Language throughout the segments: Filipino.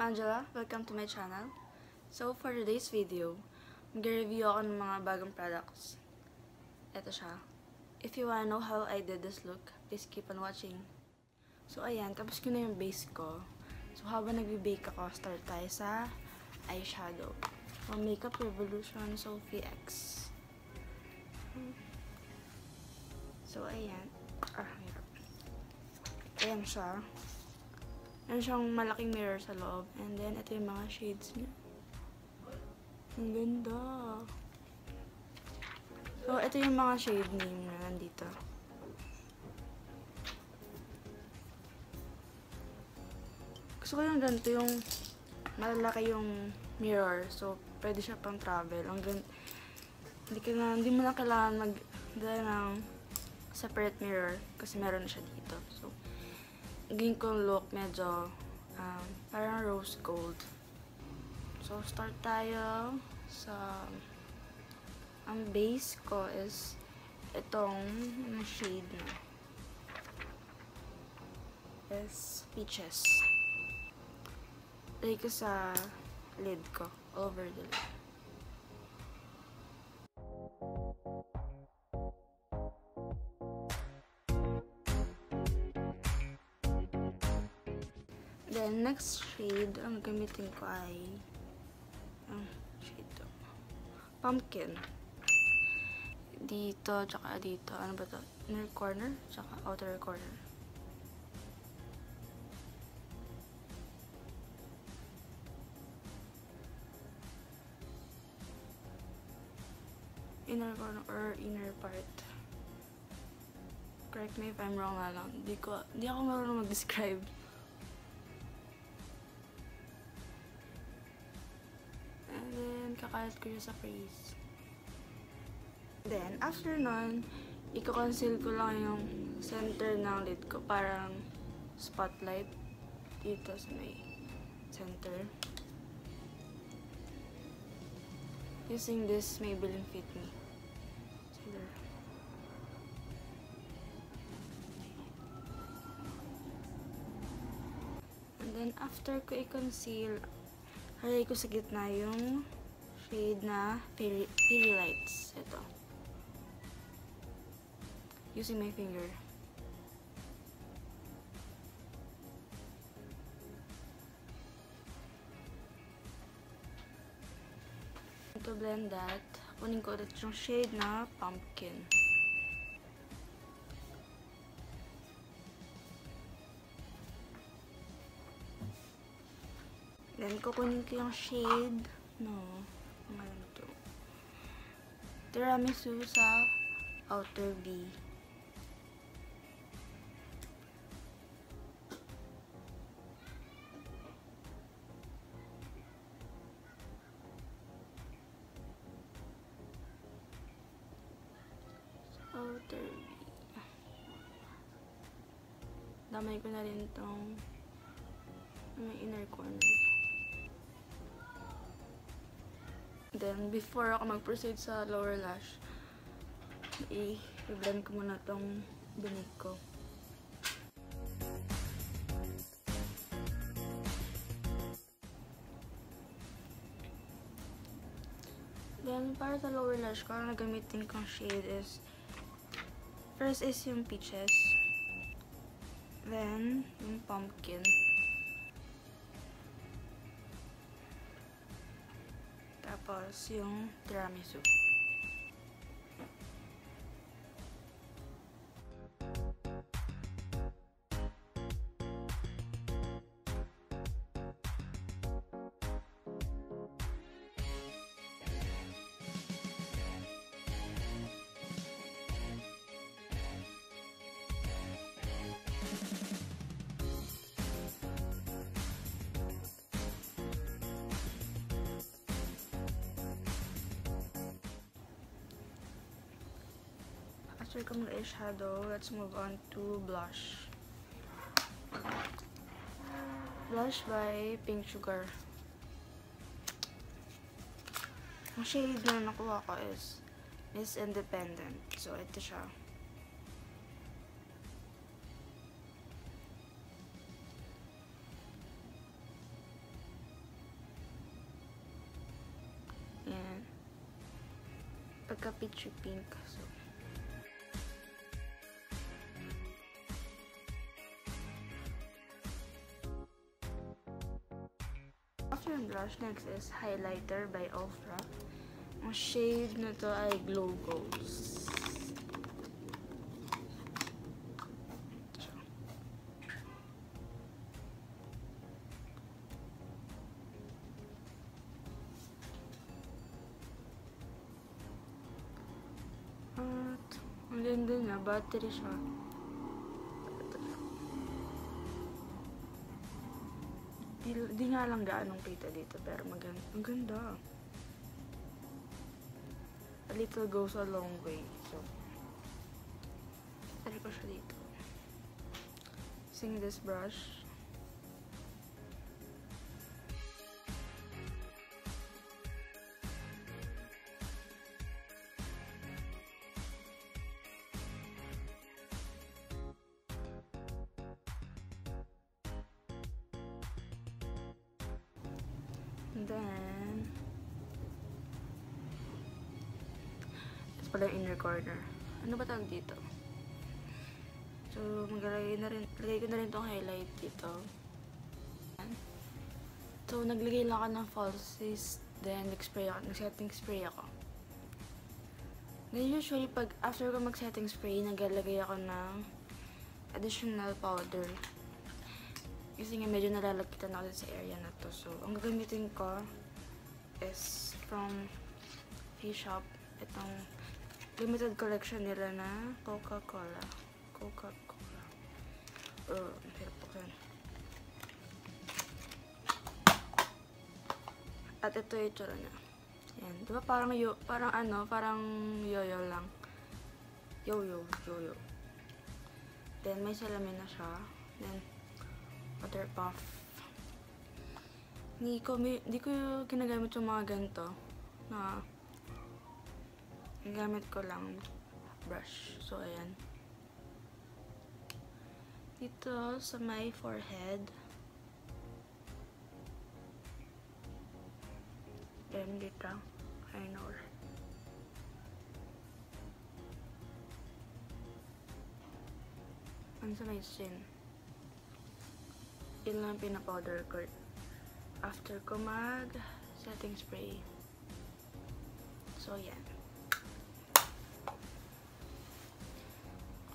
Angela. Welcome to my channel. So, for today's video, mag-review ako ng mga bagong products. Ito siya. If you wanna know how I did this look, please keep on watching. So, ayan. Tapos ko na yung base ko. So, habang nagbe-bake ako, start tayo sa eyeshadow. From Makeup Revolution Sophie X. So, ayan. Ah, hirap. Ayan siya. Meron siyang malaking mirror sa loob. And then, ito yung mga shades niya. Ang ganda. So, ito yung mga shade name na nandito. Gusto ko yung ganito yung malalaki yung mirror. So, pwede siya pang travel. Ang gan hindi, ka na, hindi mo na kailangan mag ng separate mirror kasi meron na siya dito. So, naging ko look medyo um, parang rose gold. So, start tayo sa ang base ko is itong shade na is peaches. Ko sa lid ko, over the lid. Then, next shade, ang gamitin ko ay ang shade to. Pumpkin. Dito, tsaka dito. Ano ba to? Inner corner, tsaka outer corner. Inner corner or inner part. Correct me if I'm wrong na lang. Di, ko, di ako marunong mag-describe. Then, kakalat ko siya sa face. Then, after nun, i-conceal ko lang yung center ng lid ko. Parang spotlight dito sa may center. Using this Maybelline Fit Me. And then, after ko i-conceal, halay ko sa gitna yung shade na Lights. Ito. Using my finger. To blend that, kunin ko ulit yung shade na Pumpkin. Then, kukunin ko yung shade, no, tiramisu sa outer V. outer V. Damay ko na rin itong may inner corner. Then, before ako mag-proceed sa lower lash, i-blend ko muna tong binig ko. Then, para sa lower lash ko, ang nagamitin kong shade is first is yung peaches. Then, yung pumpkin. Tapos, yung tiramisu. After kong eyeshadow, let's move on to blush. Blush by Pink Sugar. Ang shade na nakuha ko is Miss Independent. So, ito siya. Ayan. Pagka-picture pink. So, blush, next is highlighter by Ofra. Ang shade na to ay Glow Goals. At, ang ganda niya, battery siya. Di, di nga lang gaanong kita dito, pero maganda. Ang ganda. A little goes a long way. So, try ko siya dito. Using this brush. And then, ito pala yung inner corner. Ano ba tawag dito? So, maglalagay na rin, lagay ko na rin tong highlight dito. So, naglagay lang ako ng falsies, then nag-spray ako, nag-setting spray ako. Then usually, pag after ko mag-setting spray, naglalagay ako ng additional powder. Kasi nga medyo nalalagkitan ako sa area na to. So, ang gagamitin ko is from Face Shop. Itong limited collection nila na Coca-Cola. Coca-Cola. Oh, ang hirap po yan. At ito yung itsura niya. Yan. Di ba parang, yo, parang ano, parang yo-yo lang. Yo-yo, yo-yo. Then, may salamin na siya. Then, water puff. Hindi ko, may, di ko ginagamit yung mga ganito na gamit ko lang brush. So, ayan. Dito sa my forehead. Then, dito. Know. Ano sa may chin? Yun lang pinapowder ko after ko mag setting spray. So, yan.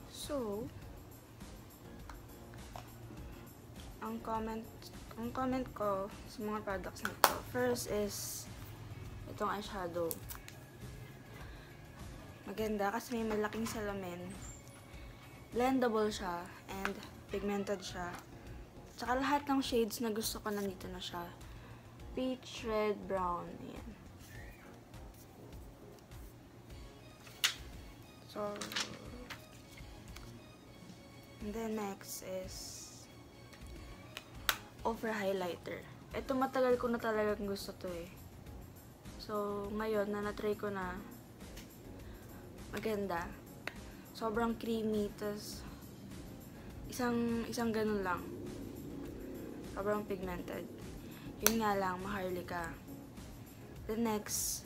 So, ang comment ang comment ko sa mga products na ito, first is itong eyeshadow. Maganda kasi may malaking salamin. Blendable siya and pigmented siya. Tsaka lahat ng shades na gusto ko nandito na siya. Peach, red, brown. Ayan. So, and then next is over highlighter. Ito matagal ko na talagang gusto to eh. So, ngayon na na-try ko na maganda. Sobrang creamy, tas isang isang ganun lang sobrang pigmented. Yun nga lang, maharlika. The next,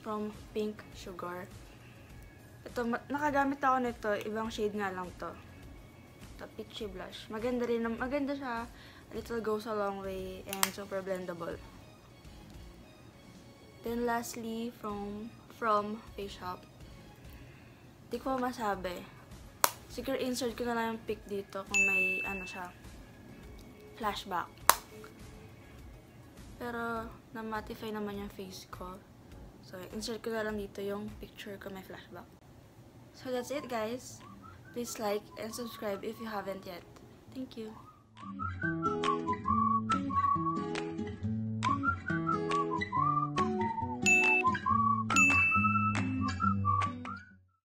from Pink Sugar. Ito, nakagamit ako nito, ibang shade nga lang to. Ito, Peachy Blush. Maganda rin, maganda siya. A little goes a long way and super blendable. Then lastly, from from Face Shop. Di ko masabi. Siguro insert ko na lang yung pic dito kung may ano siya flashback. Pero, na-matify naman yung face ko. So, insert ko na lang dito yung picture ko may flashback. So, that's it guys. Please like and subscribe if you haven't yet. Thank you.